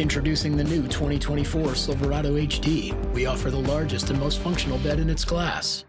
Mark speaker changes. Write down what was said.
Speaker 1: Introducing the new 2024 Silverado HD. We offer the largest and most functional bed in its class.